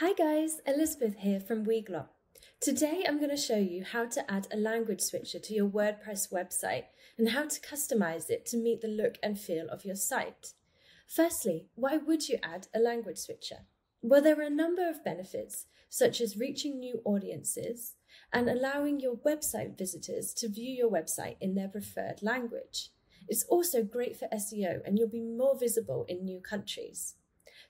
Hi guys, Elizabeth here from Weglot. Today I'm going to show you how to add a language switcher to your WordPress website and how to customize it to meet the look and feel of your site. Firstly, why would you add a language switcher? Well, there are a number of benefits, such as reaching new audiences and allowing your website visitors to view your website in their preferred language. It's also great for SEO and you'll be more visible in new countries.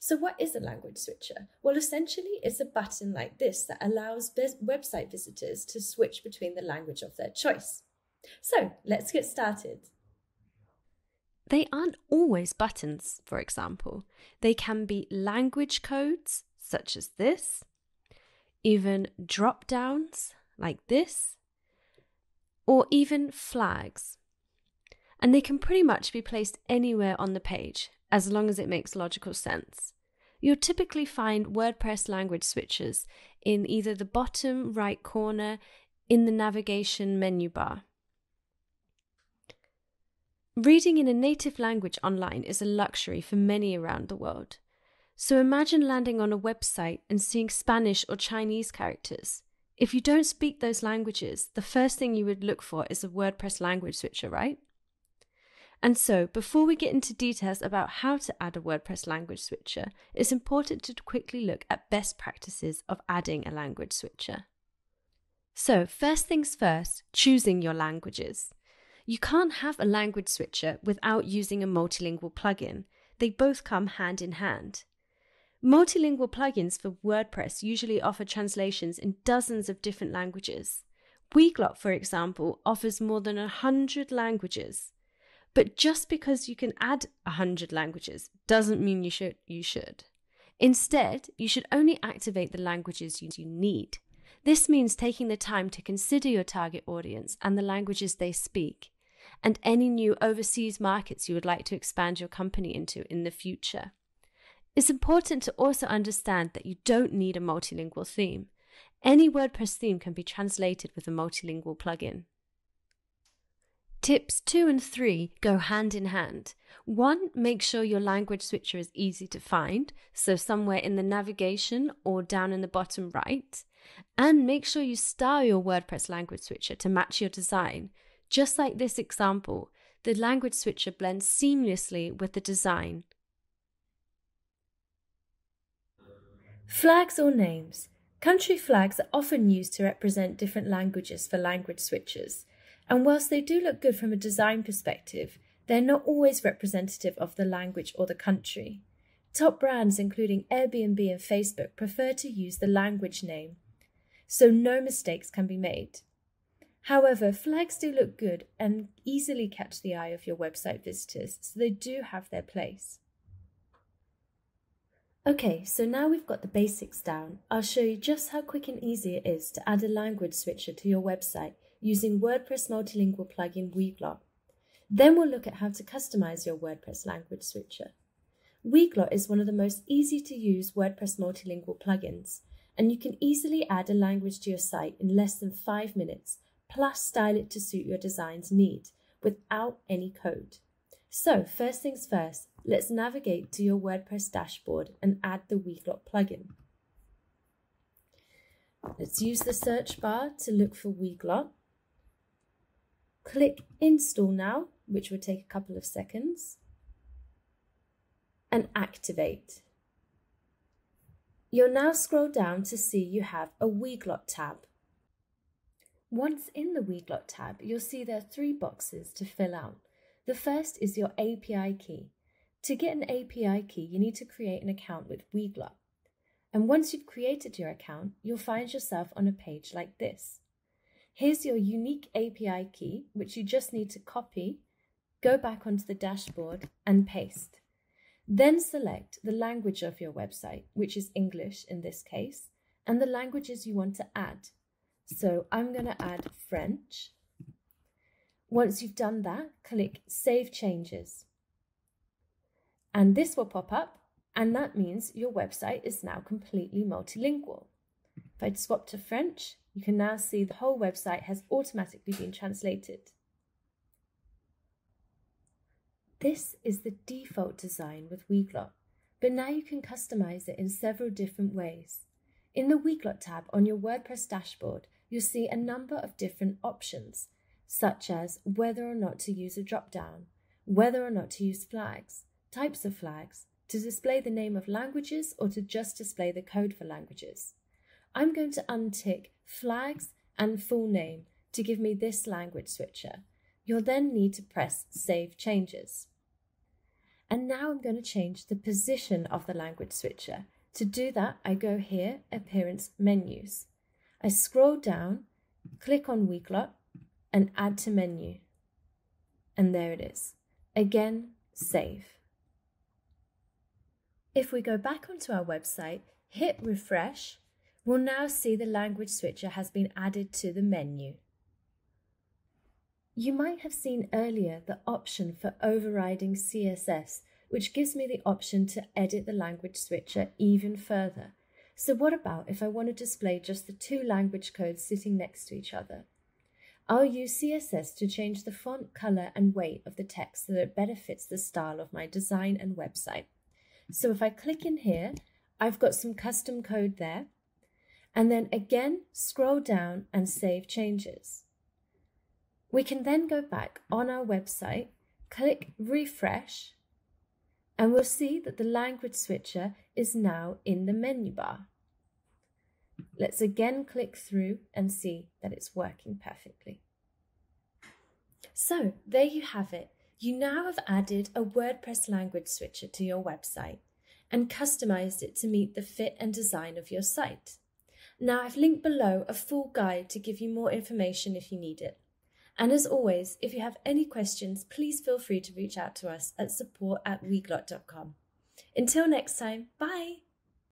So, what is a language switcher? Well, essentially, it's a button like this that allows website visitors to switch between the language of their choice. So, let's get started. They aren't always buttons, for example. They can be language codes, such as this, even drop downs, like this, or even flags. And they can pretty much be placed anywhere on the page, as long as it makes logical sense. You'll typically find WordPress language switches in either the bottom right corner in the navigation menu bar. Reading in a native language online is a luxury for many around the world. So imagine landing on a website and seeing Spanish or Chinese characters. If you don't speak those languages, the first thing you would look for is a WordPress language switcher, right? And so, before we get into details about how to add a WordPress language switcher, it's important to quickly look at best practices of adding a language switcher. So, first things first, choosing your languages. You can't have a language switcher without using a multilingual plugin. They both come hand in hand. Multilingual plugins for WordPress usually offer translations in dozens of different languages. Weglot, for example, offers more than 100 languages. But just because you can add 100 languages doesn't mean you should you should. Instead, you should only activate the languages you need. This means taking the time to consider your target audience and the languages they speak, and any new overseas markets you would like to expand your company into in the future. It's important to also understand that you don't need a multilingual theme. Any WordPress theme can be translated with a multilingual plugin. Tips 2 and 3 go hand in hand. One, make sure your language switcher is easy to find, so somewhere in the navigation or down in the bottom right. And make sure you style your WordPress language switcher to match your design. Just like this example, the language switcher blends seamlessly with the design. Flags or names. Country flags are often used to represent different languages for language switchers. And whilst they do look good from a design perspective, they're not always representative of the language or the country. Top brands, including Airbnb and Facebook, prefer to use the language name, so no mistakes can be made. However, flags do look good and easily catch the eye of your website visitors, so they do have their place. Okay, so now we've got the basics down, I'll show you just how quick and easy it is to add a language switcher to your website using WordPress multilingual plugin Weglot. Then we'll look at how to customize your WordPress language switcher. Weglot is one of the most easy to use WordPress multilingual plugins, and you can easily add a language to your site in less than five minutes, plus style it to suit your design's need without any code. So, first things first, let's navigate to your WordPress dashboard and add the Weglot plugin. Let's use the search bar to look for Weglot. Click Install Now, which will take a couple of seconds, and Activate. You'll now scroll down to see you have a Weglot tab. Once in the Weglot tab, you'll see there are three boxes to fill out. The first is your API key. To get an API key, you need to create an account with Weglot. And once you've created your account, you'll find yourself on a page like this. Here's your unique API key, which you just need to copy, go back onto the dashboard and paste. Then select the language of your website, which is English in this case, and the languages you want to add. So I'm going to add French. Once you've done that, click Save Changes. And this will pop up, and that means your website is now completely multilingual. If I swap to French, you can now see the whole website has automatically been translated. This is the default design with Weglot, but now you can customize it in several different ways. In the Weglot tab on your WordPress dashboard, you'll see a number of different options, such as whether or not to use a drop-down, whether or not to use flags, types of flags, to display the name of languages or to just display the code for languages. I'm going to untick flags and full name to give me this language switcher. You'll then need to press Save Changes. And now I'm going to change the position of the language switcher. To do that, I go here, Appearance Menus. I scroll down, click on Weglot, and Add to Menu. And there it is. Again, Save. If we go back onto our website, hit Refresh, we'll now see the language switcher has been added to the menu. You might have seen earlier the option for overriding CSS, which gives me the option to edit the language switcher even further. So what about if I want to display just the two language codes sitting next to each other? I'll use CSS to change the font color and weight of the text so that it better fits the style of my design and website. So if I click in here, I've got some custom code there. And then again, scroll down and save changes. We can then go back on our website, click refresh, and we'll see that the language switcher is now in the menu bar. Let's again click through and see that it's working perfectly. So there you have it. You now have added a WordPress language switcher to your website and customized it to meet the fit and design of your site. Now I've linked below a full guide to give you more information if you need it. And as always, if you have any questions, please feel free to reach out to us at support at weglot.com. Until next time, bye!